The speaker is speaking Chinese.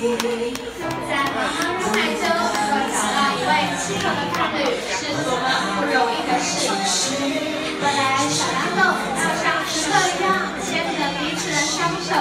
一在茫茫人海中能够找到一位契合的伴侣是多么不容易的事未来小亮豆要像石头一样牵着彼此的双手